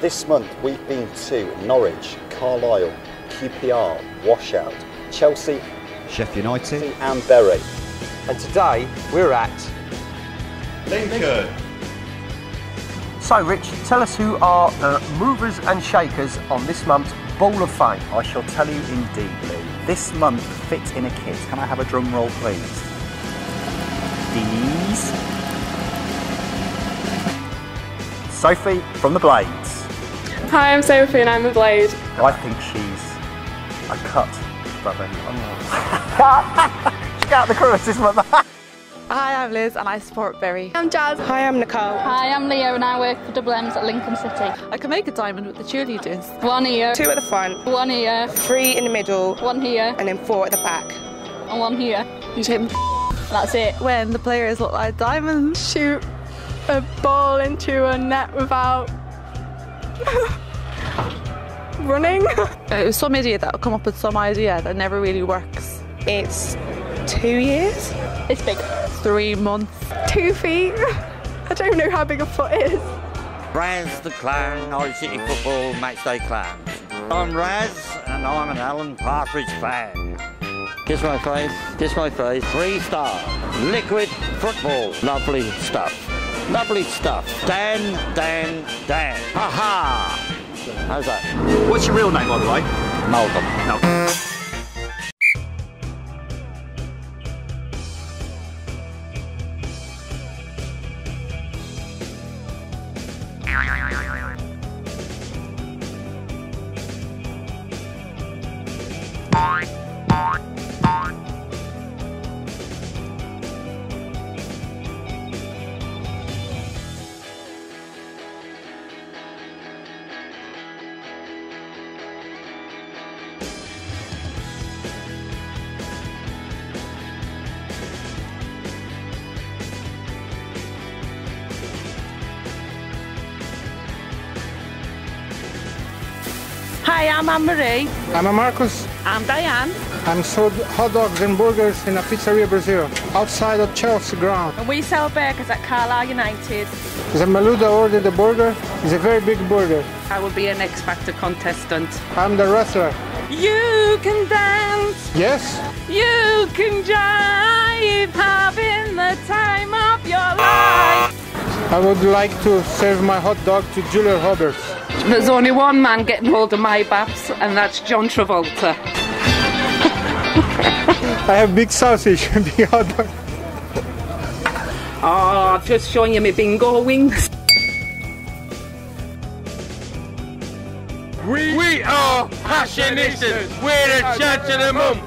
This month we've been to Norwich, Carlisle, QPR, Washout, Chelsea, Sheffield United. and Bury. And today we're at. Lincoln. So, Rich, tell us who are the movers and shakers on this month's Ball of Fame. I shall tell you indeed, Lee. This month fits in a kit. Can I have a drum roll, please? These. Sophie from the Blades. Hi, I'm Sophie and I'm a Blade. I think she's a cut, but then. She got the chorus this month. Hi, I'm Liz and I support Bury. I'm Jazz. Hi, I'm Nicole. Hi, I'm Leo and I work for Double M's at Lincoln City. I can make a diamond with the cheerleaders. One here, Two at the front, one here, three in the middle, one here, and then four at the back. and one here. You take That's it. when the players look like diamonds. Shoot a ball into a net without running. It was uh, some idiot that'll come up with some idea that never really works. It's two years, It's big. Three months. two feet. I don't know how big a foot is. Raz the Clown, High City Football Matchday Clowns. I'm Raz and I'm an Alan Partridge fan. Kiss my face, kiss my face. Three star. Liquid football. Lovely stuff. Lovely stuff. Dan, Dan, Dan. Ha ha! How's that? What's your real name, by the way? Malcolm. No. Hi, I'm Anne Marie. I'm a Marcus. I'm Diane. I'm sold hot dogs and burgers in a pizzeria Brazil outside of Chelsea ground. And we sell burgers at Carlisle United. The Malouda ordered the burger. It's a very big burger. I will be an X Factor contestant. I'm the wrestler. You can dance, Yes? you can jive, having the time of your life. I would like to serve my hot dog to Julia Roberts. There's only one man getting hold of my baps, and that's John Travolta. I have big sausage, big hot dog. Oh, ah, just showing you my bingo wings. We, we are Passionistas. We're the church of the mum.